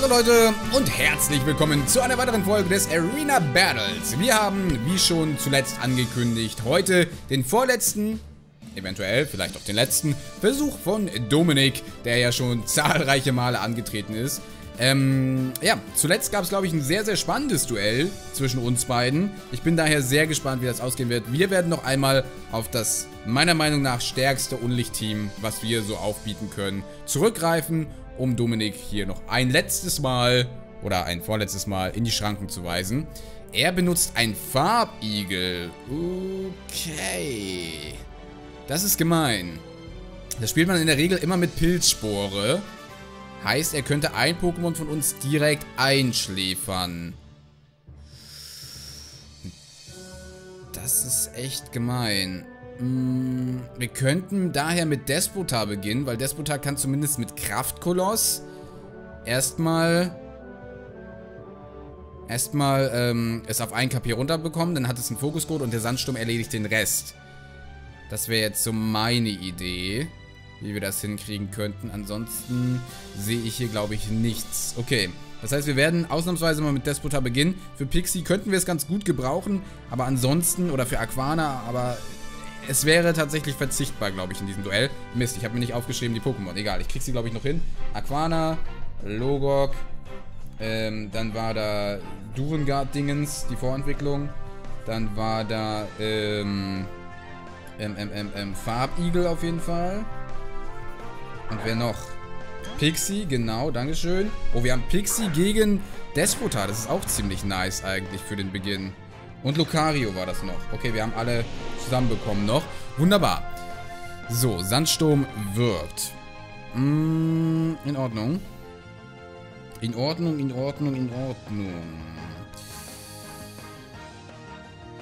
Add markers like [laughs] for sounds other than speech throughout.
Hallo Leute und herzlich willkommen zu einer weiteren Folge des Arena Battles. Wir haben, wie schon zuletzt angekündigt, heute den vorletzten, eventuell vielleicht auch den letzten Versuch von Dominik, der ja schon [laughs] zahlreiche Male angetreten ist. Ähm, ja, zuletzt gab es, glaube ich, ein sehr, sehr spannendes Duell zwischen uns beiden. Ich bin daher sehr gespannt, wie das ausgehen wird. Wir werden noch einmal auf das, meiner Meinung nach, stärkste Unlicht-Team, was wir so aufbieten können, zurückgreifen um Dominik hier noch ein letztes Mal oder ein vorletztes Mal in die Schranken zu weisen. Er benutzt ein Farbigel. Okay. Das ist gemein. Das spielt man in der Regel immer mit Pilzspore. Heißt, er könnte ein Pokémon von uns direkt einschläfern. Das ist echt gemein. Wir könnten daher mit Despota beginnen, weil Despota kann zumindest mit Kraftkoloss erstmal erstmal ähm, es auf ein KP runterbekommen, dann hat es einen Fokuscode und der Sandsturm erledigt den Rest. Das wäre jetzt so meine Idee, wie wir das hinkriegen könnten. Ansonsten sehe ich hier, glaube ich, nichts. Okay, das heißt, wir werden ausnahmsweise mal mit Despota beginnen. Für Pixie könnten wir es ganz gut gebrauchen, aber ansonsten, oder für Aquana, aber es wäre tatsächlich verzichtbar, glaube ich, in diesem Duell. Mist, ich habe mir nicht aufgeschrieben, die Pokémon. Egal, ich kriege sie, glaube ich, noch hin. Aquana, Logok, ähm, dann war da Durengard-Dingens, die Vorentwicklung. Dann war da, ähm, ähm, ähm, ähm, Farbigel auf jeden Fall. Und wer noch? Pixie, genau, dankeschön. Oh, wir haben Pixie gegen Despota. Das ist auch ziemlich nice eigentlich für den Beginn. Und Lucario war das noch. Okay, wir haben alle zusammenbekommen noch. Wunderbar. So, Sandsturm wirkt. Mm, in Ordnung. In Ordnung, in Ordnung, in Ordnung.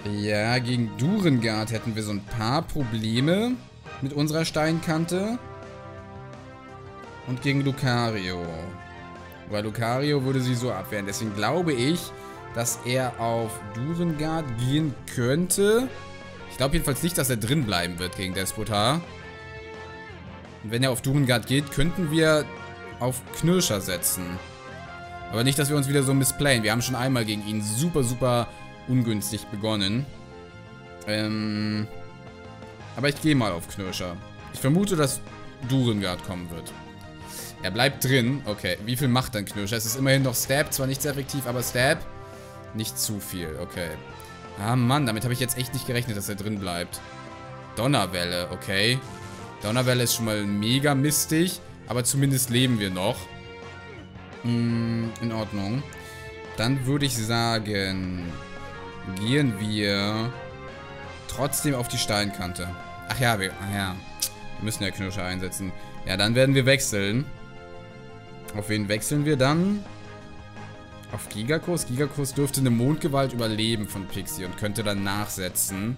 Ja, gegen Durengard hätten wir so ein paar Probleme mit unserer Steinkante. Und gegen Lucario. Weil Lucario würde sie so abwehren. Deswegen glaube ich, dass er auf Durengard gehen könnte. Ich glaube jedenfalls nicht, dass er drin bleiben wird gegen Despotar. Und wenn er auf Durengard geht, könnten wir auf Knirscher setzen. Aber nicht, dass wir uns wieder so missplayen. Wir haben schon einmal gegen ihn super, super ungünstig begonnen. Ähm, aber ich gehe mal auf Knirscher. Ich vermute, dass Durengard kommen wird. Er bleibt drin. Okay, wie viel macht dann Knirscher? Es ist immerhin noch Stab. Zwar nicht sehr effektiv, aber Stab. Nicht zu viel, okay. Ah, Mann, damit habe ich jetzt echt nicht gerechnet, dass er drin bleibt. Donnerwelle, okay. Donnerwelle ist schon mal mega mistig, aber zumindest leben wir noch. Hm, in Ordnung. Dann würde ich sagen, gehen wir trotzdem auf die Steinkante. Ach ja, wir, ach ja. Wir müssen ja Knirscher einsetzen. Ja, dann werden wir wechseln. Auf wen wechseln wir dann? Auf Gigakurs? Gigakurs dürfte eine Mondgewalt überleben von Pixie und könnte dann nachsetzen.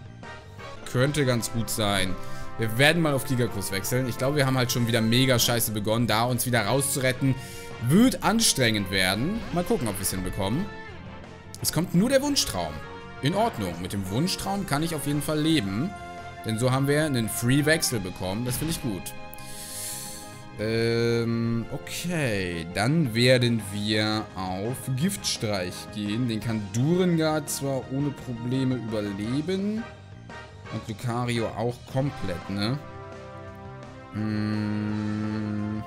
Könnte ganz gut sein. Wir werden mal auf Gigakurs wechseln. Ich glaube, wir haben halt schon wieder mega scheiße begonnen. Da uns wieder rauszuretten, wird anstrengend werden. Mal gucken, ob wir es hinbekommen. Es kommt nur der Wunschtraum. In Ordnung. Mit dem Wunschtraum kann ich auf jeden Fall leben. Denn so haben wir einen Free-Wechsel bekommen. Das finde ich gut. Ähm, okay. Dann werden wir auf Giftstreich gehen. Den kann Durengard zwar ohne Probleme überleben. Und Lucario auch komplett, ne? Hm,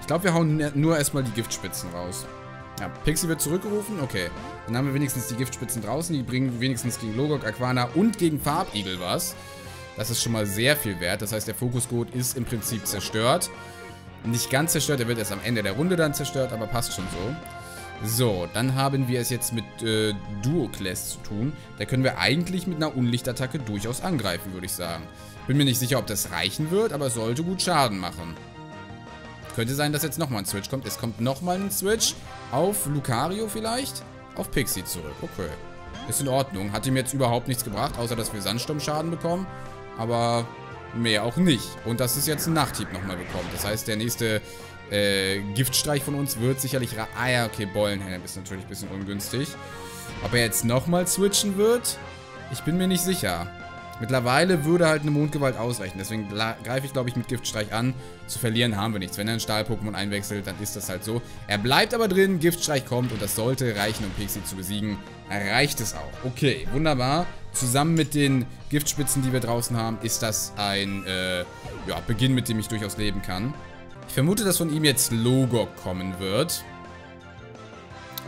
ich glaube, wir hauen nur erstmal die Giftspitzen raus. Ja, Pixie wird zurückgerufen. Okay. Dann haben wir wenigstens die Giftspitzen draußen. Die bringen wenigstens gegen Logok, Aquana und gegen Farbigel was. Das ist schon mal sehr viel wert. Das heißt, der Fokuscode ist im Prinzip zerstört nicht ganz zerstört. Er wird erst am Ende der Runde dann zerstört, aber passt schon so. So, dann haben wir es jetzt mit äh, Duoclast zu tun. Da können wir eigentlich mit einer Unlichtattacke durchaus angreifen, würde ich sagen. Bin mir nicht sicher, ob das reichen wird, aber es sollte gut Schaden machen. Könnte sein, dass jetzt nochmal ein Switch kommt. Es kommt nochmal ein Switch auf Lucario vielleicht. Auf Pixie zurück. Okay. Ist in Ordnung. Hat ihm jetzt überhaupt nichts gebracht, außer dass wir Sandsturmschaden bekommen. Aber Mehr auch nicht. Und das ist jetzt ein Nachthieb nochmal bekommen. Das heißt, der nächste äh, Giftstreich von uns wird sicherlich... Ah ja, okay, Bollenhelm ist natürlich ein bisschen ungünstig. Ob er jetzt nochmal switchen wird? Ich bin mir nicht sicher. Mittlerweile würde halt eine Mondgewalt ausreichen. Deswegen greife ich, glaube ich, mit Giftstreich an. Zu verlieren haben wir nichts. Wenn er ein Stahl-Pokémon einwechselt, dann ist das halt so. Er bleibt aber drin, Giftstreich kommt und das sollte reichen, um Pixie zu besiegen. Reicht es auch. Okay, wunderbar. Zusammen mit den Giftspitzen, die wir draußen haben, ist das ein äh, ja, Beginn, mit dem ich durchaus leben kann. Ich vermute, dass von ihm jetzt Logok kommen wird.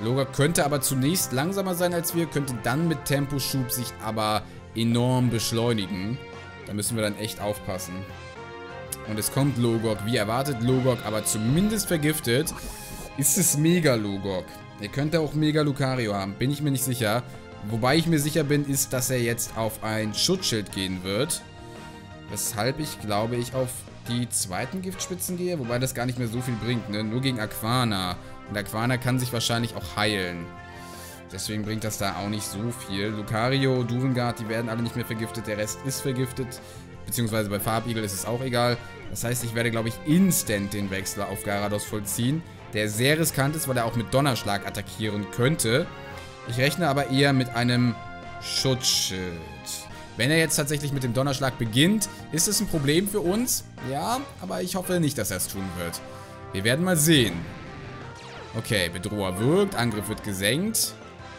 Logok könnte aber zunächst langsamer sein als wir, könnte dann mit Temposchub sich aber enorm beschleunigen. Da müssen wir dann echt aufpassen. Und es kommt Logok, wie erwartet Logok, aber zumindest vergiftet. Ist es Mega Logok? Er könnte auch Mega Lucario haben, bin ich mir nicht sicher. Wobei ich mir sicher bin, ist, dass er jetzt auf ein Schutzschild gehen wird. Weshalb ich, glaube ich, auf die zweiten Giftspitzen gehe. Wobei das gar nicht mehr so viel bringt, ne? Nur gegen Aquana. Und Aquana kann sich wahrscheinlich auch heilen. Deswegen bringt das da auch nicht so viel. Lucario, Durengard, die werden alle nicht mehr vergiftet. Der Rest ist vergiftet. Beziehungsweise bei Farbigel ist es auch egal. Das heißt, ich werde, glaube ich, instant den Wechsel auf Garados vollziehen. Der sehr riskant ist, weil er auch mit Donnerschlag attackieren könnte. Ich rechne aber eher mit einem Schutzschild. Wenn er jetzt tatsächlich mit dem Donnerschlag beginnt, ist es ein Problem für uns. Ja, aber ich hoffe nicht, dass er es tun wird. Wir werden mal sehen. Okay, Bedroher wirkt, Angriff wird gesenkt.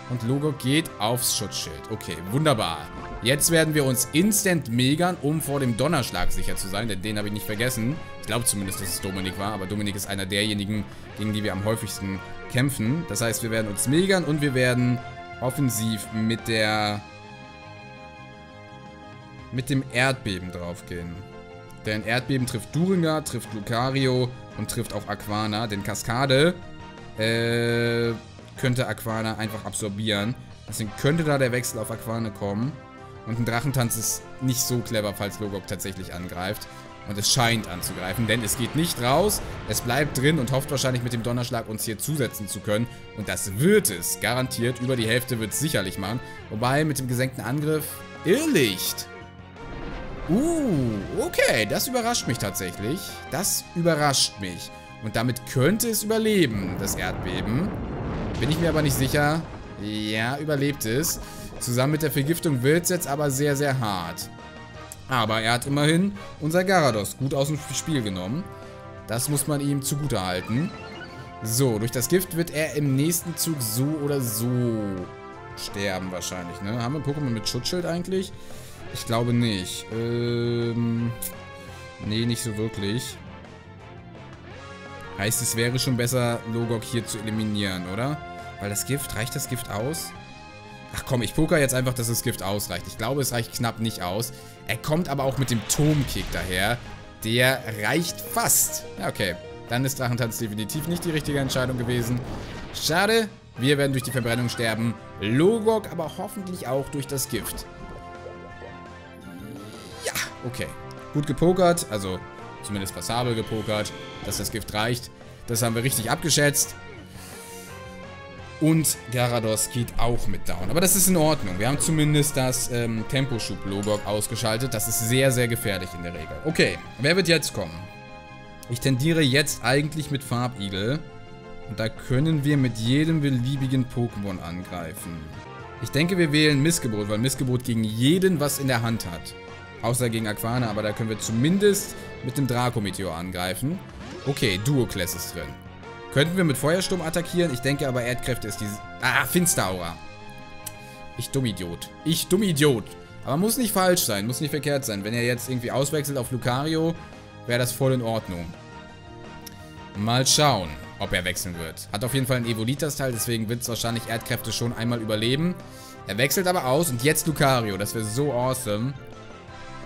Und Logo geht aufs Schutzschild. Okay, wunderbar. Jetzt werden wir uns instant megern, um vor dem Donnerschlag sicher zu sein, denn den habe ich nicht vergessen. Ich glaube zumindest, dass es Dominik war, aber Dominik ist einer derjenigen, gegen die wir am häufigsten kämpfen. Das heißt, wir werden uns megern und wir werden offensiv mit der... mit dem Erdbeben draufgehen. Denn Erdbeben trifft Duringer, trifft Lucario und trifft auch Aquana, denn Kaskade... Äh könnte Aquana einfach absorbieren. Deswegen könnte da der Wechsel auf Aquana kommen. Und ein Drachentanz ist nicht so clever, falls Logok tatsächlich angreift. Und es scheint anzugreifen, denn es geht nicht raus. Es bleibt drin und hofft wahrscheinlich mit dem Donnerschlag uns hier zusetzen zu können. Und das wird es. Garantiert. Über die Hälfte wird es sicherlich machen. Wobei mit dem gesenkten Angriff... Irrlicht! Uh, okay. Das überrascht mich tatsächlich. Das überrascht mich. Und damit könnte es überleben, das Erdbeben. Bin ich mir aber nicht sicher. Ja, überlebt es. Zusammen mit der Vergiftung wird es jetzt aber sehr, sehr hart. Aber er hat immerhin unser Garados gut aus dem Spiel genommen. Das muss man ihm zugute halten. So, durch das Gift wird er im nächsten Zug so oder so sterben wahrscheinlich, ne? Haben wir Pokémon mit Schutzschild eigentlich? Ich glaube nicht. Ähm, nee, nicht so wirklich. Heißt, es wäre schon besser, Logok hier zu eliminieren, oder? Weil das Gift, reicht das Gift aus? Ach komm, ich poker jetzt einfach, dass das Gift ausreicht. Ich glaube, es reicht knapp nicht aus. Er kommt aber auch mit dem Turmkick daher. Der reicht fast. Ja, okay. Dann ist Drachentanz definitiv nicht die richtige Entscheidung gewesen. Schade. Wir werden durch die Verbrennung sterben. Logok aber hoffentlich auch durch das Gift. Ja, okay. Gut gepokert. Also zumindest passabel gepokert. Dass das Gift reicht. Das haben wir richtig abgeschätzt. Und Garados geht auch mit down. Aber das ist in Ordnung. Wir haben zumindest das ähm, Temposchub-Logok ausgeschaltet. Das ist sehr, sehr gefährlich in der Regel. Okay, wer wird jetzt kommen? Ich tendiere jetzt eigentlich mit Farbigel. Und da können wir mit jedem beliebigen Pokémon angreifen. Ich denke, wir wählen Missgebot, weil Missgebot gegen jeden was in der Hand hat. Außer gegen Aquana, aber da können wir zumindest mit dem Draco-Meteor angreifen. Okay, Duo-Class ist drin. Könnten wir mit Feuersturm attackieren? Ich denke aber Erdkräfte ist diese... Ah, Finsteraura. Ich dumm Idiot. Ich dumm Idiot. Aber muss nicht falsch sein, muss nicht verkehrt sein. Wenn er jetzt irgendwie auswechselt auf Lucario, wäre das voll in Ordnung. Mal schauen, ob er wechseln wird. Hat auf jeden Fall ein Evolitas-Teil, deswegen wird es wahrscheinlich Erdkräfte schon einmal überleben. Er wechselt aber aus und jetzt Lucario. Das wäre so awesome.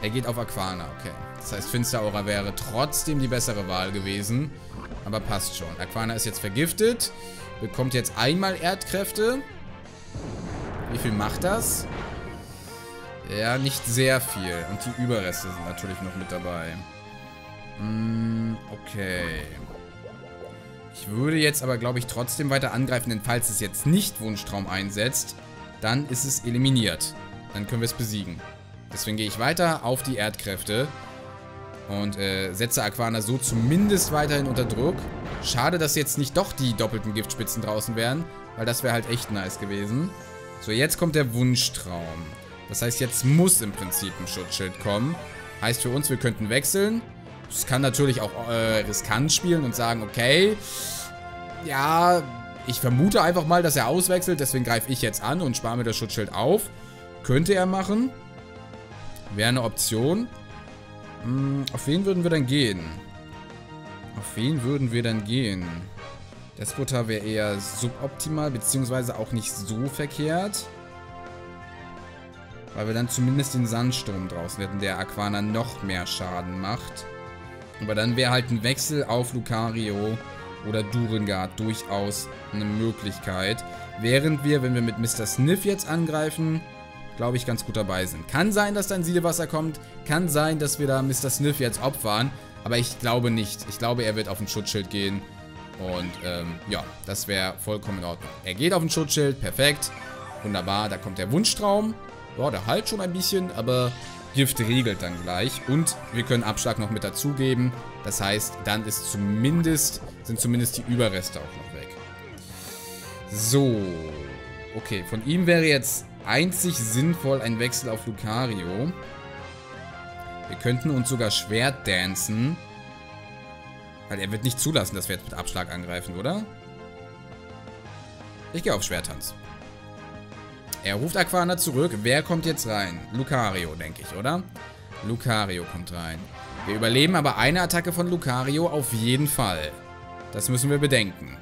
Er geht auf Aquana, okay. Das heißt, Finsteraura wäre trotzdem die bessere Wahl gewesen. Aber passt schon. Aquana ist jetzt vergiftet. Bekommt jetzt einmal Erdkräfte. Wie viel macht das? Ja, nicht sehr viel. Und die Überreste sind natürlich noch mit dabei. Hm, okay. Ich würde jetzt aber, glaube ich, trotzdem weiter angreifen, denn falls es jetzt nicht Wunschtraum einsetzt, dann ist es eliminiert. Dann können wir es besiegen. Deswegen gehe ich weiter auf die Erdkräfte. Und äh, setze Aquana so zumindest weiterhin unter Druck. Schade, dass jetzt nicht doch die doppelten Giftspitzen draußen wären. Weil das wäre halt echt nice gewesen. So, jetzt kommt der Wunschtraum. Das heißt, jetzt muss im Prinzip ein Schutzschild kommen. Heißt für uns, wir könnten wechseln. Das kann natürlich auch äh, riskant spielen und sagen, okay, ja, ich vermute einfach mal, dass er auswechselt, deswegen greife ich jetzt an und spare mir das Schutzschild auf. Könnte er machen. Wäre eine Option. Hm, auf wen würden wir dann gehen? Auf wen würden wir dann gehen? Despota wäre eher suboptimal, beziehungsweise auch nicht so verkehrt. Weil wir dann zumindest den Sandsturm draußen hätten, der Aquana noch mehr Schaden macht. Aber dann wäre halt ein Wechsel auf Lucario oder Durengard durchaus eine Möglichkeit. Während wir, wenn wir mit Mr. Sniff jetzt angreifen, glaube ich, ganz gut dabei sind. Kann sein, dass dann Siedewasser kommt. Kann sein, dass wir da Mr. Sniff jetzt opfern. Aber ich glaube nicht. Ich glaube, er wird auf ein Schutzschild gehen. Und ähm, ja, das wäre vollkommen in Ordnung. Er geht auf ein Schutzschild. Perfekt. Wunderbar. Da kommt der Wunschtraum. Ja, der halt schon ein bisschen, aber Gift regelt dann gleich. Und wir können Abschlag noch mit dazugeben. Das heißt, dann ist zumindest, sind zumindest die Überreste auch noch weg. So. Okay, von ihm wäre jetzt einzig sinnvoll ein Wechsel auf Lucario. Wir könnten uns sogar Schwert dancen. Weil er wird nicht zulassen, dass wir jetzt mit Abschlag angreifen, oder? Ich gehe auf Schwertanz. Er ruft Aquana zurück. Wer kommt jetzt rein? Lucario, denke ich, oder? Lucario kommt rein. Wir überleben aber eine Attacke von Lucario auf jeden Fall. Das müssen wir bedenken.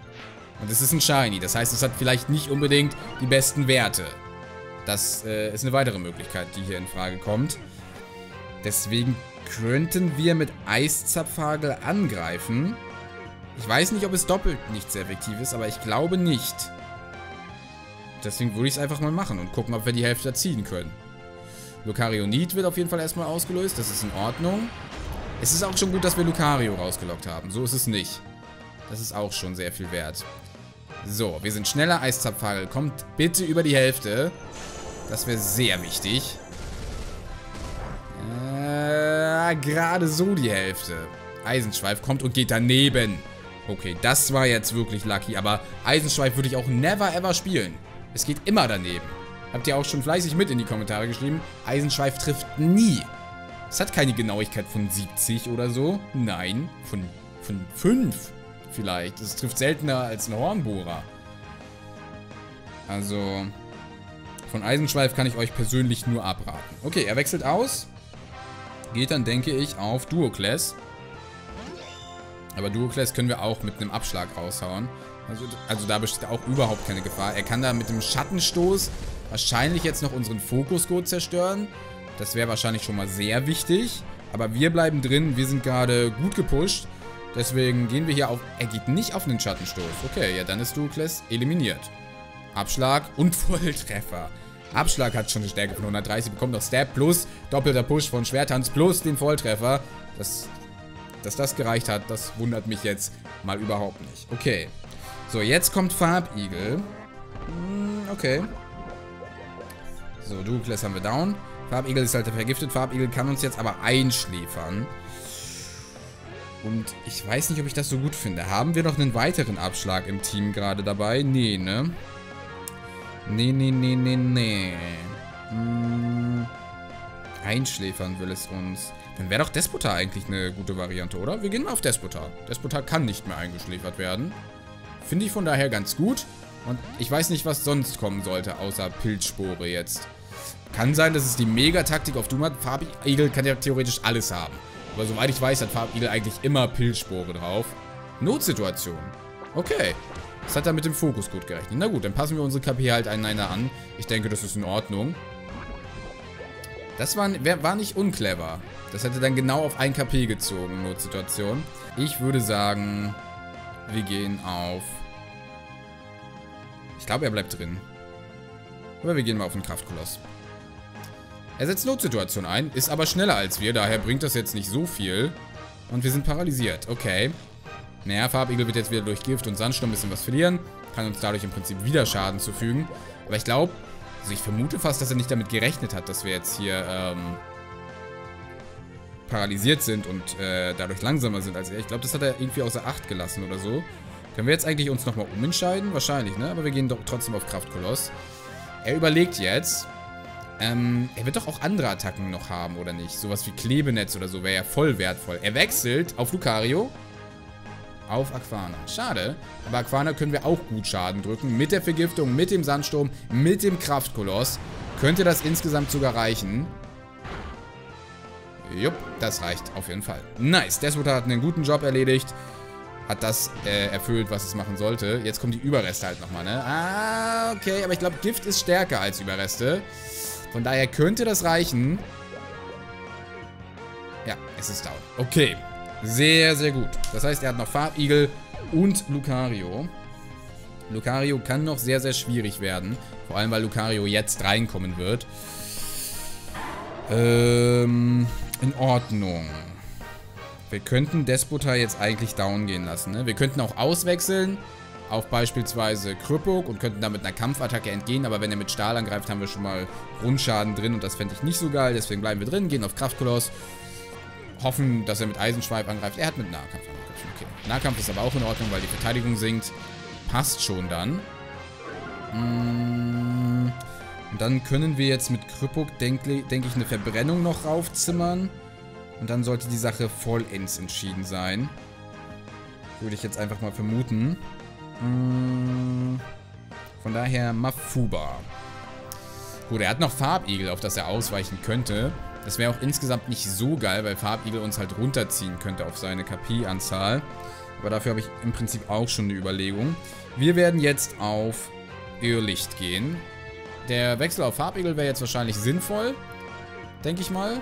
Und es ist ein Shiny. Das heißt, es hat vielleicht nicht unbedingt die besten Werte. Das äh, ist eine weitere Möglichkeit, die hier in Frage kommt. Deswegen könnten wir mit Eiszapfhagel angreifen. Ich weiß nicht, ob es doppelt nicht sehr effektiv ist, aber ich glaube nicht. Deswegen würde ich es einfach mal machen und gucken, ob wir die Hälfte erziehen können. Lucario Need wird auf jeden Fall erstmal ausgelöst. Das ist in Ordnung. Es ist auch schon gut, dass wir Lucario rausgelockt haben. So ist es nicht. Das ist auch schon sehr viel wert. So, wir sind schneller. Eiszapfhagel kommt bitte über die Hälfte. Das wäre sehr wichtig. Äh, gerade so die Hälfte. Eisenschweif kommt und geht daneben. Okay, das war jetzt wirklich lucky. Aber Eisenschweif würde ich auch never ever spielen. Es geht immer daneben. Habt ihr auch schon fleißig mit in die Kommentare geschrieben. Eisenschweif trifft nie. Es hat keine Genauigkeit von 70 oder so. Nein, von, von 5 vielleicht. Es trifft seltener als ein Hornbohrer. Also, von Eisenschweif kann ich euch persönlich nur abraten. Okay, er wechselt aus. Geht dann, denke ich, auf Duoclass. Aber Duoclass können wir auch mit einem Abschlag raushauen. Also, also da besteht auch überhaupt keine Gefahr. Er kann da mit dem Schattenstoß wahrscheinlich jetzt noch unseren Fokuscode zerstören. Das wäre wahrscheinlich schon mal sehr wichtig. Aber wir bleiben drin. Wir sind gerade gut gepusht. Deswegen gehen wir hier auf... Er geht nicht auf einen Schattenstoß. Okay, ja, dann ist Duoclass eliminiert. Abschlag und [laughs] Volltreffer. Abschlag hat schon eine Stärke von 130, bekommt noch Stab plus doppelter Push von Schwertanz plus den Volltreffer. Das, dass das gereicht hat, das wundert mich jetzt mal überhaupt nicht. Okay. So, jetzt kommt Farbigel. Hm, okay. So, Douglas haben wir down. Farbigel ist halt vergiftet. Farbigel kann uns jetzt aber einschläfern. Und ich weiß nicht, ob ich das so gut finde. Haben wir noch einen weiteren Abschlag im Team gerade dabei? Nee, ne? Nee, nee, nee, nee, nee. Hm. Einschläfern will es uns. Dann wäre doch Despota eigentlich eine gute Variante, oder? Wir gehen mal auf Despota. Despota kann nicht mehr eingeschläfert werden. Finde ich von daher ganz gut. Und ich weiß nicht, was sonst kommen sollte, außer Pilzspore jetzt. Kann sein, dass es die Mega-Taktik auf Doom hat. Farbigel kann ja theoretisch alles haben. Aber soweit ich weiß, hat Farbigel eigentlich immer Pilzspore drauf. Notsituation. Okay. Das hat er mit dem Fokus gut gerechnet. Na gut, dann passen wir unsere KP halt einander an. Ich denke, das ist in Ordnung. Das war, war nicht unclever. Das hätte dann genau auf 1 KP gezogen, Notsituation. Ich würde sagen, wir gehen auf... Ich glaube, er bleibt drin. Aber wir gehen mal auf den Kraftkoloss. Er setzt Notsituation ein, ist aber schneller als wir, daher bringt das jetzt nicht so viel. Und wir sind paralysiert. Okay. Naja, Farbigel wird jetzt wieder durch Gift und Sandsturm ein bisschen was verlieren. Kann uns dadurch im Prinzip wieder Schaden zufügen. Aber ich glaube, also ich vermute fast, dass er nicht damit gerechnet hat, dass wir jetzt hier ähm, paralysiert sind und äh, dadurch langsamer sind als er. Ich glaube, das hat er irgendwie außer Acht gelassen oder so. Können wir jetzt eigentlich uns nochmal umentscheiden? Wahrscheinlich, ne? Aber wir gehen doch trotzdem auf Kraftkoloss. Er überlegt jetzt. Ähm, er wird doch auch andere Attacken noch haben, oder nicht? Sowas wie Klebenetz oder so wäre ja voll wertvoll. Er wechselt auf Lucario. Auf Aquana. Schade. Aber Aquana können wir auch gut Schaden drücken. Mit der Vergiftung, mit dem Sandsturm, mit dem Kraftkoloss. Könnte das insgesamt sogar reichen. Jupp, das reicht auf jeden Fall. Nice. Desmutter hat einen guten Job erledigt. Hat das äh, erfüllt, was es machen sollte. Jetzt kommen die Überreste halt nochmal, ne? Ah, okay. Aber ich glaube, Gift ist stärker als Überreste. Von daher könnte das reichen. Ja, es ist down. Okay. Sehr, sehr gut. Das heißt, er hat noch Farbigel und Lucario. Lucario kann noch sehr, sehr schwierig werden. Vor allem, weil Lucario jetzt reinkommen wird. Ähm, in Ordnung. Wir könnten Despota jetzt eigentlich down gehen lassen. Ne? Wir könnten auch auswechseln auf beispielsweise Krüppuk und könnten damit einer Kampfattacke entgehen. Aber wenn er mit Stahl angreift, haben wir schon mal Grundschaden drin und das fände ich nicht so geil. Deswegen bleiben wir drin, gehen auf Kraftkoloss. Hoffen, dass er mit Eisenschweif angreift. Er hat mit Nahkampf angegriffen. Okay. Nahkampf ist aber auch in Ordnung, weil die Verteidigung sinkt. Passt schon dann. Mm. Und dann können wir jetzt mit Krüppuk, denke denk ich, eine Verbrennung noch raufzimmern. Und dann sollte die Sache vollends entschieden sein. Würde ich jetzt einfach mal vermuten. Mm. Von daher Mafuba. Gut, er hat noch Farbigel, auf das er ausweichen könnte. Das wäre auch insgesamt nicht so geil, weil Farbigel uns halt runterziehen könnte auf seine KP-Anzahl. Aber dafür habe ich im Prinzip auch schon eine Überlegung. Wir werden jetzt auf Irrlicht gehen. Der Wechsel auf Farbigel wäre jetzt wahrscheinlich sinnvoll. Denke ich mal.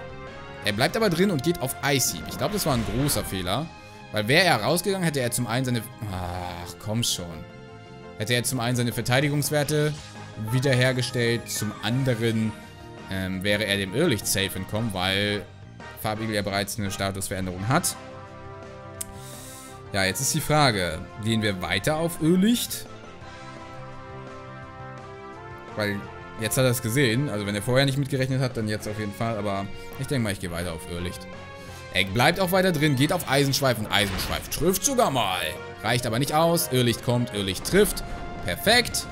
Er bleibt aber drin und geht auf Heap. Ich glaube, das war ein großer Fehler. Weil wäre er rausgegangen, hätte er zum einen seine... Ach, komm schon. Hätte er zum einen seine Verteidigungswerte wiederhergestellt, zum anderen ähm, wäre er dem Irrlicht safe entkommen, weil Farbigel ja bereits eine Statusveränderung hat. Ja, jetzt ist die Frage, gehen wir weiter auf Irrlicht? Weil jetzt hat er es gesehen, also wenn er vorher nicht mitgerechnet hat, dann jetzt auf jeden Fall, aber ich denke mal, ich gehe weiter auf Irrlicht. Er bleibt auch weiter drin, geht auf Eisenschweif und Eisenschweif trifft sogar mal. Reicht aber nicht aus. Irrlicht kommt, Irrlicht trifft. Perfekt.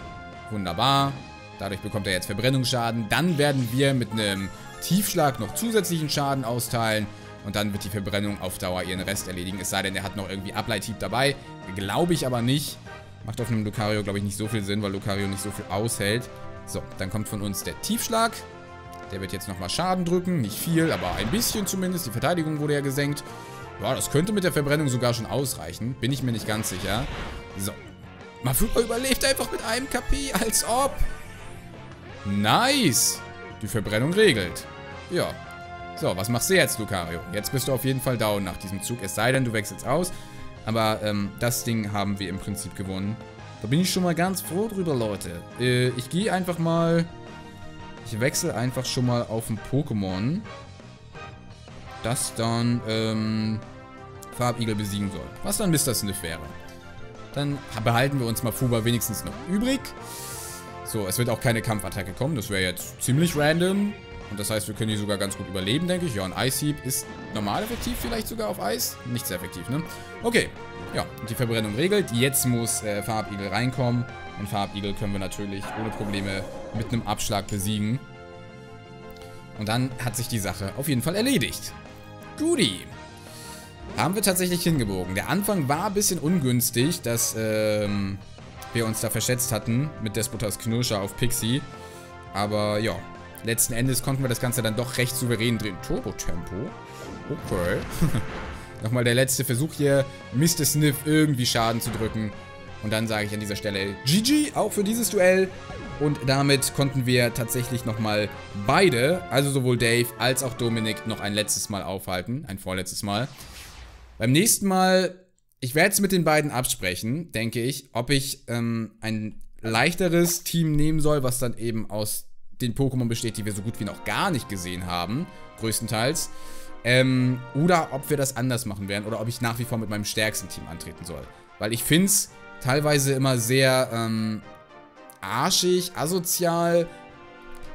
Wunderbar. Dadurch bekommt er jetzt Verbrennungsschaden. Dann werden wir mit einem Tiefschlag noch zusätzlichen Schaden austeilen. Und dann wird die Verbrennung auf Dauer ihren Rest erledigen. Es sei denn, er hat noch irgendwie Ableithieb dabei. Glaube ich aber nicht. Macht auf einem Lucario, glaube ich, nicht so viel Sinn, weil Lucario nicht so viel aushält. So, dann kommt von uns der Tiefschlag. Der wird jetzt nochmal Schaden drücken. Nicht viel, aber ein bisschen zumindest. Die Verteidigung wurde ja gesenkt. Ja, das könnte mit der Verbrennung sogar schon ausreichen. Bin ich mir nicht ganz sicher. So. Mafupa überlebt einfach mit einem KP, als ob. Nice. Die Verbrennung regelt. Ja. So, was machst du jetzt, Lucario? Jetzt bist du auf jeden Fall down nach diesem Zug. Es sei denn, du wechselst aus. Aber ähm, das Ding haben wir im Prinzip gewonnen. Da bin ich schon mal ganz froh drüber, Leute. Äh, ich gehe einfach mal ich wechsle einfach schon mal auf ein Pokémon, das dann ähm, Farbigel besiegen soll. Was dann Mr. Sniff wäre. Dann behalten wir uns mal Fuba wenigstens noch übrig. So, es wird auch keine Kampfattacke kommen. Das wäre jetzt ziemlich random. Und das heißt, wir können die sogar ganz gut überleben, denke ich. Ja, ein Heap ist normal effektiv vielleicht sogar auf Eis. Nicht sehr effektiv, ne? Okay. Ja, die Verbrennung regelt. Jetzt muss äh, Farbigel reinkommen. Und Farbigel können wir natürlich ohne Probleme mit einem Abschlag besiegen. Und dann hat sich die Sache auf jeden Fall erledigt. Goodie. Haben wir tatsächlich hingebogen. Der Anfang war ein bisschen ungünstig, dass ähm, wir uns da verschätzt hatten mit Despotas Knirscher auf Pixie. Aber ja, letzten Endes konnten wir das Ganze dann doch recht souverän drehen. Turbo-Tempo? Okay. [laughs] Nochmal der letzte Versuch hier, Mr. Sniff irgendwie Schaden zu drücken. Und dann sage ich an dieser Stelle GG, auch für dieses Duell. Und damit konnten wir tatsächlich nochmal beide, also sowohl Dave als auch Dominik, noch ein letztes Mal aufhalten. Ein vorletztes Mal. Beim nächsten Mal, ich werde es mit den beiden absprechen, denke ich, ob ich ähm, ein leichteres Team nehmen soll, was dann eben aus den Pokémon besteht, die wir so gut wie noch gar nicht gesehen haben, größtenteils. Ähm, oder ob wir das anders machen werden oder ob ich nach wie vor mit meinem stärksten Team antreten soll. Weil ich finde es teilweise immer sehr ähm, arschig, asozial.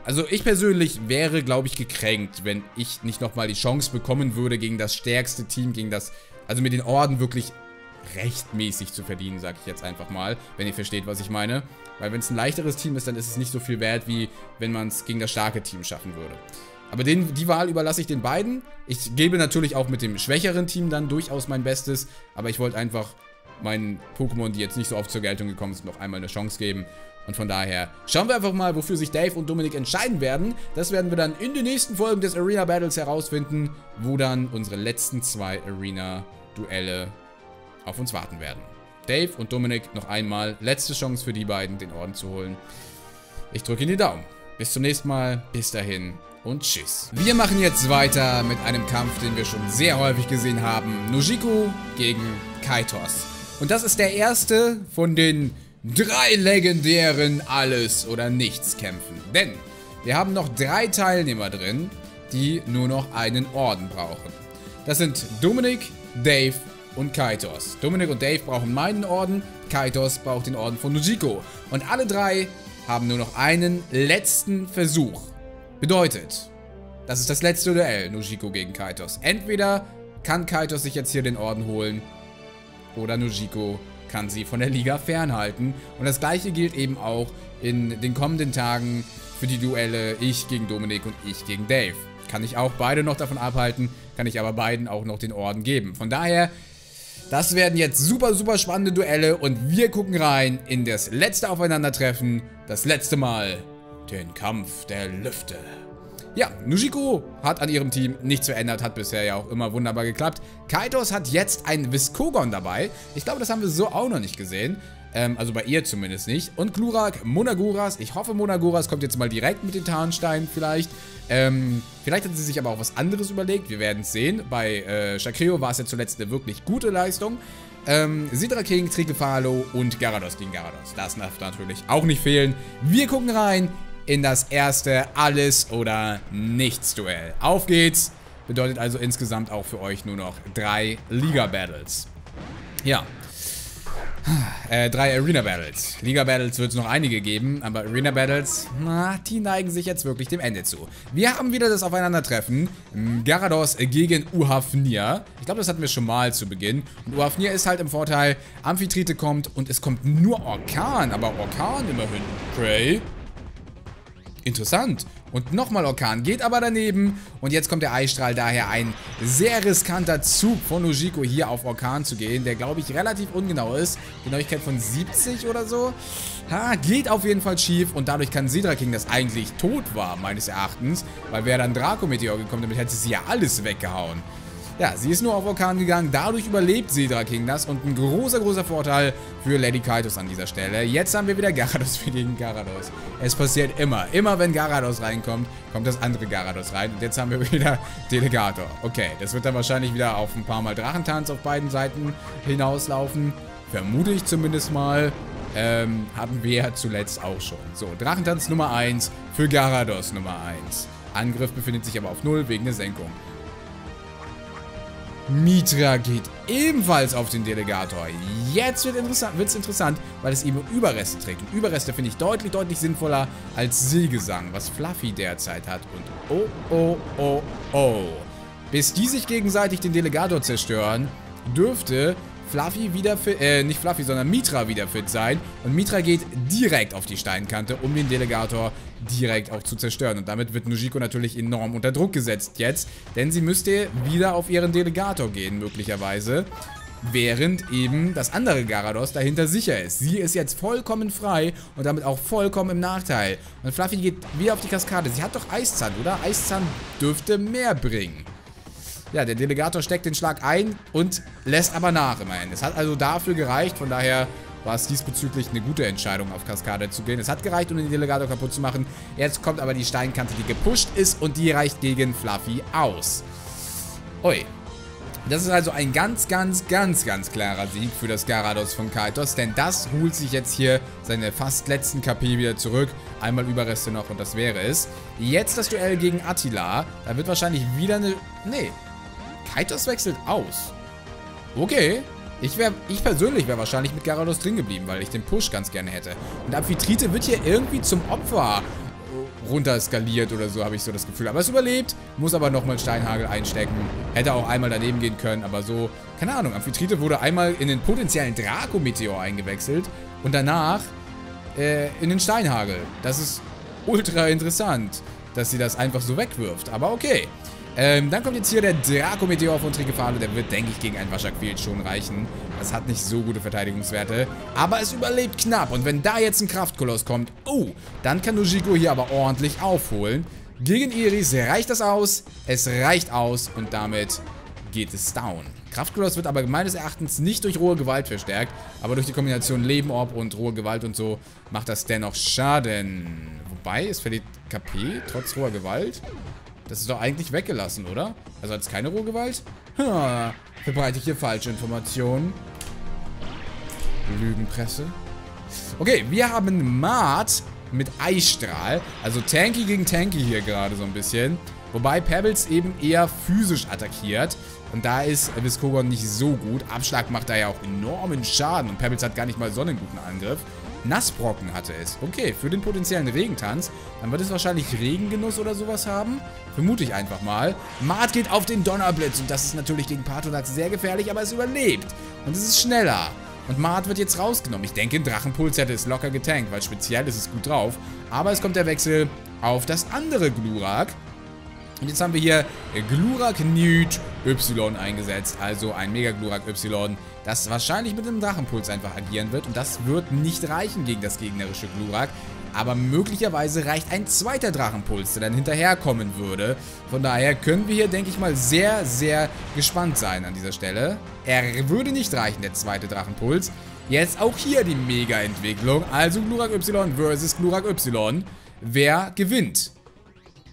Also ich persönlich wäre, glaube ich, gekränkt, wenn ich nicht nochmal die Chance bekommen würde, gegen das stärkste Team, gegen das, also mit den Orden wirklich rechtmäßig zu verdienen, sag ich jetzt einfach mal, wenn ihr versteht, was ich meine. Weil wenn es ein leichteres Team ist, dann ist es nicht so viel wert, wie wenn man es gegen das starke Team schaffen würde. Aber den, die Wahl überlasse ich den beiden. Ich gebe natürlich auch mit dem schwächeren Team dann durchaus mein Bestes, aber ich wollte einfach meinen Pokémon, die jetzt nicht so oft zur Geltung gekommen sind, noch einmal eine Chance geben. Und von daher schauen wir einfach mal, wofür sich Dave und Dominik entscheiden werden. Das werden wir dann in den nächsten Folgen des Arena Battles herausfinden, wo dann unsere letzten zwei Arena-Duelle auf uns warten werden. Dave und Dominik noch einmal letzte Chance für die beiden, den Orden zu holen. Ich drücke Ihnen die Daumen. Bis zum nächsten Mal. Bis dahin und tschüss. Wir machen jetzt weiter mit einem Kampf, den wir schon sehr häufig gesehen haben. Nojiko gegen Kaitos. Und das ist der erste von den drei legendären Alles- oder Nichts-Kämpfen. Denn wir haben noch drei Teilnehmer drin, die nur noch einen Orden brauchen. Das sind Dominik, Dave und Kaitos. Dominik und Dave brauchen meinen Orden, Kaitos braucht den Orden von Nujiko. Und alle drei haben nur noch einen letzten Versuch. Bedeutet, das ist das letzte Duell, Nujiko gegen Kaitos. Entweder kann Kaitos sich jetzt hier den Orden holen oder Nujiko kann sie von der Liga fernhalten. Und das gleiche gilt eben auch in den kommenden Tagen für die Duelle ich gegen Dominik und ich gegen Dave. Kann ich auch beide noch davon abhalten, kann ich aber beiden auch noch den Orden geben. Von daher, das werden jetzt super, super spannende Duelle und wir gucken rein in das letzte Aufeinandertreffen, das letzte Mal, den Kampf der Lüfte. Ja, Nujiko hat an ihrem Team nichts verändert, hat bisher ja auch immer wunderbar geklappt. Kaitos hat jetzt ein Viskogon dabei. Ich glaube, das haben wir so auch noch nicht gesehen. Ähm, also bei ihr zumindest nicht. Und Glurak, Monaguras. Ich hoffe, Monaguras kommt jetzt mal direkt mit den Tarnsteinen vielleicht. Ähm, vielleicht hat sie sich aber auch was anderes überlegt. Wir werden es sehen. Bei äh, Shakreo war es ja zuletzt eine wirklich gute Leistung. Ähm, Sidra King, Trigefalo und Garados gegen Garados. Das darf natürlich auch nicht fehlen. Wir gucken rein in das erste Alles- oder Nichts-Duell. Auf geht's! Bedeutet also insgesamt auch für euch nur noch drei Liga-Battles. Ja. Äh, drei Arena-Battles. Liga-Battles wird es noch einige geben, aber Arena-Battles, na, die neigen sich jetzt wirklich dem Ende zu. Wir haben wieder das Aufeinandertreffen. Garados gegen Uhafnir. Ich glaube, das hatten wir schon mal zu Beginn. Und Uhafnir ist halt im Vorteil, Amphitrite kommt und es kommt nur Orkan, aber Orkan immerhin. Prey, Interessant. Und nochmal Orkan, geht aber daneben. Und jetzt kommt der Eistrahl, daher ein sehr riskanter Zug von Nojiko hier auf Orkan zu gehen, der glaube ich relativ ungenau ist. Genauigkeit von 70 oder so. Ha, geht auf jeden Fall schief und dadurch kann Sidra King, das eigentlich tot war, meines Erachtens, weil wäre dann Draco Meteor gekommen, damit hätte sie ja alles weggehauen. Ja, sie ist nur auf Vulkan gegangen, dadurch überlebt Sidra King das und ein großer, großer Vorteil für Lady Kaitos an dieser Stelle. Jetzt haben wir wieder Garados [laughs] gegen Garados. Es passiert immer, immer wenn Garados reinkommt, kommt das andere Garados rein und jetzt haben wir [laughs] wieder Delegator. Okay, das wird dann wahrscheinlich wieder auf ein paar Mal Drachentanz auf beiden Seiten hinauslaufen. Vermute ich zumindest mal. Ähm, hatten wir ja zuletzt auch schon. So, Drachentanz Nummer 1 für Garados Nummer 1. Angriff befindet sich aber auf 0 wegen der Senkung. Mitra geht ebenfalls auf den Delegator. Jetzt wird es interessant, interessant, weil es eben Überreste trägt. Und Überreste finde ich deutlich, deutlich sinnvoller als Seegesang, was Fluffy derzeit hat. Und oh, oh, oh, oh. Bis die sich gegenseitig den Delegator zerstören, dürfte Fluffy wieder fit, äh, nicht Fluffy, sondern Mitra wieder fit sein. Und Mitra geht direkt auf die Steinkante, um den Delegator direkt auch zu zerstören. Und damit wird Nujiko natürlich enorm unter Druck gesetzt jetzt, denn sie müsste wieder auf ihren Delegator gehen, möglicherweise. Während eben das andere Garados dahinter sicher ist. Sie ist jetzt vollkommen frei und damit auch vollkommen im Nachteil. Und Fluffy geht wieder auf die Kaskade. Sie hat doch Eiszahn, oder? Eiszahn dürfte mehr bringen. Ja, der Delegator steckt den Schlag ein und lässt aber nach immerhin. Es hat also dafür gereicht, von daher war es diesbezüglich eine gute Entscheidung, auf Kaskade zu gehen. Es hat gereicht, um den Delegator kaputt zu machen. Jetzt kommt aber die Steinkante, die gepusht ist und die reicht gegen Fluffy aus. Ui. Das ist also ein ganz, ganz, ganz, ganz klarer Sieg für das Garados von Kaitos, denn das holt sich jetzt hier seine fast letzten KP wieder zurück. Einmal Überreste noch und das wäre es. Jetzt das Duell gegen Attila. Da wird wahrscheinlich wieder eine... Nee. Kaitos wechselt aus. Okay. Ich, wär, ich persönlich wäre wahrscheinlich mit Garados drin geblieben, weil ich den Push ganz gerne hätte. Und Amphitrite wird hier irgendwie zum Opfer. runter skaliert oder so, habe ich so das Gefühl. Aber es überlebt, muss aber nochmal Steinhagel einstecken. Hätte auch einmal daneben gehen können, aber so, keine Ahnung. Amphitrite wurde einmal in den potenziellen Draco-Meteor eingewechselt und danach äh, in den Steinhagel. Das ist ultra interessant, dass sie das einfach so wegwirft. Aber okay. Ähm, dann kommt jetzt hier der Draco-Meteor von Trigefalo. Der wird, denke ich, gegen ein Waschakwild schon reichen. Das hat nicht so gute Verteidigungswerte. Aber es überlebt knapp. Und wenn da jetzt ein Kraftkoloss kommt, oh, dann kann Nojiko hier aber ordentlich aufholen. Gegen Iris reicht das aus. Es reicht aus. Und damit geht es down. Kraftkoloss wird aber meines Erachtens nicht durch rohe Gewalt verstärkt. Aber durch die Kombination Leben-Orb und rohe Gewalt und so macht das dennoch Schaden. Wobei, es verliert KP trotz roher Gewalt. Das ist doch eigentlich weggelassen, oder? Also hat es keine Rohgewalt? Ha, verbreite ich hier falsche Informationen. Lügenpresse. Okay, wir haben Mart mit Eisstrahl. Also Tanky gegen Tanky hier gerade so ein bisschen. Wobei Pebbles eben eher physisch attackiert. Und da ist Viscogon nicht so gut. Abschlag macht da ja auch enormen Schaden. Und Pebbles hat gar nicht mal so einen guten Angriff. Nassbrocken hatte es. Okay, für den potenziellen Regentanz. Dann wird es wahrscheinlich Regengenuss oder sowas haben. Vermute ich einfach mal. Mart geht auf den Donnerblitz. Und das ist natürlich gegen Partonax sehr gefährlich, aber es überlebt. Und es ist schneller. Und Mart wird jetzt rausgenommen. Ich denke, Drachenpuls hätte es locker getankt, weil speziell ist es gut drauf. Aber es kommt der Wechsel auf das andere Glurak. Und jetzt haben wir hier Glurak Newt Y eingesetzt. Also ein Mega Glurak Y, das wahrscheinlich mit einem Drachenpuls einfach agieren wird. Und das wird nicht reichen gegen das gegnerische Glurak. Aber möglicherweise reicht ein zweiter Drachenpuls, der dann hinterherkommen würde. Von daher können wir hier, denke ich mal, sehr, sehr gespannt sein an dieser Stelle. Er würde nicht reichen, der zweite Drachenpuls. Jetzt auch hier die Mega-Entwicklung. Also Glurak Y versus Glurak Y. Wer gewinnt?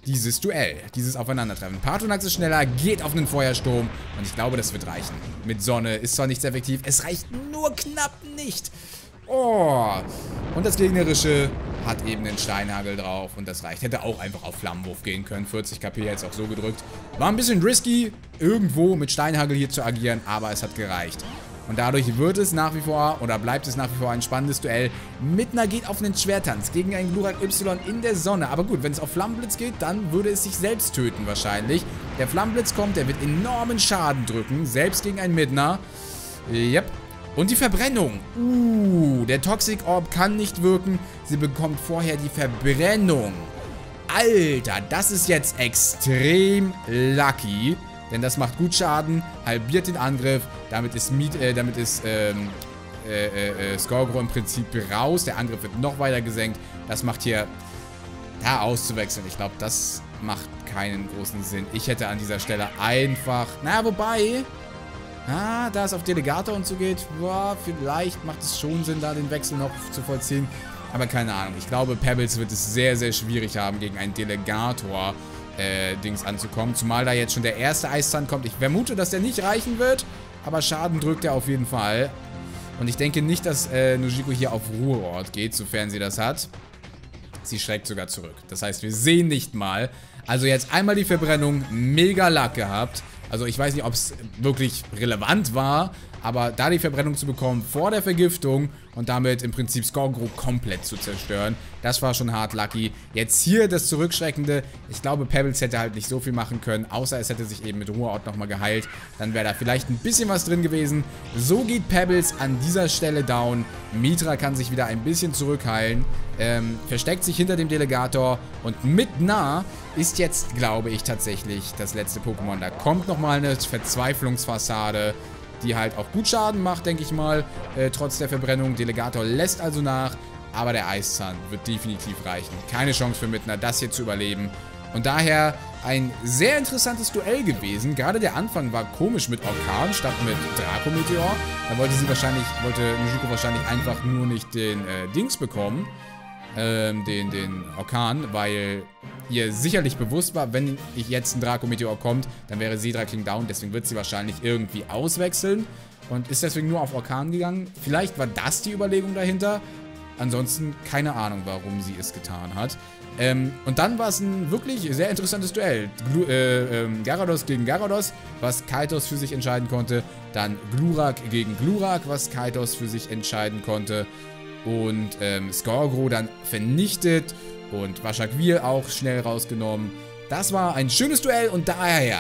Dieses Duell, dieses Aufeinandertreffen. Partonax ist schneller, geht auf einen Feuersturm und ich glaube, das wird reichen. Mit Sonne ist zwar nicht sehr effektiv, es reicht nur knapp nicht. Oh. Und das gegnerische hat eben den Steinhagel drauf und das reicht. Hätte auch einfach auf Flammenwurf gehen können. 40 KP jetzt auch so gedrückt. War ein bisschen risky, irgendwo mit Steinhagel hier zu agieren, aber es hat gereicht. Und dadurch wird es nach wie vor, oder bleibt es nach wie vor ein spannendes Duell. Mittner geht auf einen Schwertanz gegen einen Glurak Y in der Sonne. Aber gut, wenn es auf Flammenblitz geht, dann würde es sich selbst töten wahrscheinlich. Der Flammenblitz kommt, der wird enormen Schaden drücken, selbst gegen einen Midna. Yep. Und die Verbrennung. Uh, der Toxic Orb kann nicht wirken. Sie bekommt vorher die Verbrennung. Alter, das ist jetzt extrem lucky. Denn das macht gut Schaden, halbiert den Angriff. Damit ist, Miet, äh, damit ist ähm, äh, äh, äh Skorgro im Prinzip raus. Der Angriff wird noch weiter gesenkt. Das macht hier da auszuwechseln. Ich glaube, das macht keinen großen Sinn. Ich hätte an dieser Stelle einfach... Na, wobei... Ah, da es auf Delegator und so geht, boah, vielleicht macht es schon Sinn, da den Wechsel noch zu vollziehen. Aber keine Ahnung. Ich glaube, Pebbles wird es sehr, sehr schwierig haben gegen einen Delegator äh, Dings anzukommen. Zumal da jetzt schon der erste Eiszahn kommt. Ich vermute, dass der nicht reichen wird, aber Schaden drückt er auf jeden Fall. Und ich denke nicht, dass äh, Nojiko hier auf Ruheort geht, sofern sie das hat. Sie schreckt sogar zurück. Das heißt, wir sehen nicht mal. Also jetzt einmal die Verbrennung, mega Lack gehabt. Also ich weiß nicht, ob es wirklich relevant war, aber da die Verbrennung zu bekommen vor der Vergiftung und damit im Prinzip Skorgro komplett zu zerstören, das war schon hart lucky. Jetzt hier das Zurückschreckende. Ich glaube, Pebbles hätte halt nicht so viel machen können, außer es hätte sich eben mit Ruheort nochmal geheilt. Dann wäre da vielleicht ein bisschen was drin gewesen. So geht Pebbles an dieser Stelle down. Mitra kann sich wieder ein bisschen zurückheilen. Ähm, versteckt sich hinter dem Delegator und mit nah ist jetzt, glaube ich, tatsächlich das letzte Pokémon. Da kommt nochmal eine Verzweiflungsfassade die halt auch gut Schaden macht, denke ich mal, äh, trotz der Verbrennung. Delegator lässt also nach, aber der Eiszahn wird definitiv reichen. Keine Chance für Mittner, das hier zu überleben. Und daher ein sehr interessantes Duell gewesen. Gerade der Anfang war komisch mit Orkan statt mit Draco-Meteor. Da wollte sie wahrscheinlich, wollte Nujiko wahrscheinlich einfach nur nicht den äh, Dings bekommen. Ähm, den, den Orkan, weil ihr sicherlich bewusst war, wenn ich jetzt ein Draco-Meteor kommt, dann wäre Sidra King down. Deswegen wird sie wahrscheinlich irgendwie auswechseln und ist deswegen nur auf Orkan gegangen. Vielleicht war das die Überlegung dahinter. Ansonsten keine Ahnung, warum sie es getan hat. Ähm, und dann war es ein wirklich sehr interessantes Duell. Glu äh, äh, Garados gegen Garados, was Kaitos für sich entscheiden konnte. Dann Glurak gegen Glurak, was Kaitos für sich entscheiden konnte. Und ähm, Skorgro dann vernichtet Und Waschak-Wir auch schnell rausgenommen. Das war ein schönes Duell und daher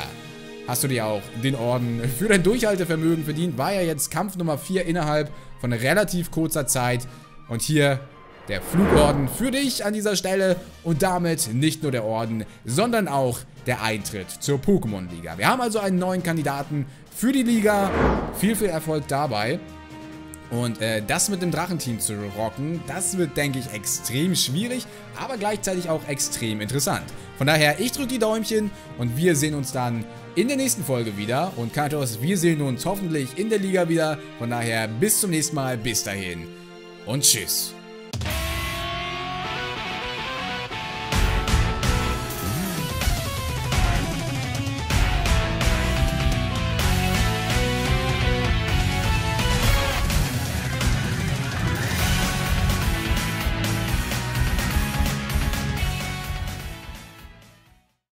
hast du dir auch den Orden für dein Durchhaltevermögen verdient. War ja jetzt Kampf Nummer 4 innerhalb von relativ kurzer Zeit. Und hier der Flugorden für dich an dieser Stelle und damit nicht nur der Orden, sondern auch der Eintritt zur Pokémon-Liga. Wir haben also einen neuen Kandidaten für die Liga. Viel, viel Erfolg dabei. Und äh, das mit dem Drachenteam zu rocken, das wird, denke ich, extrem schwierig, aber gleichzeitig auch extrem interessant. Von daher, ich drücke die Däumchen und wir sehen uns dann in der nächsten Folge wieder. Und Katos, wir sehen uns hoffentlich in der Liga wieder. Von daher, bis zum nächsten Mal, bis dahin und tschüss.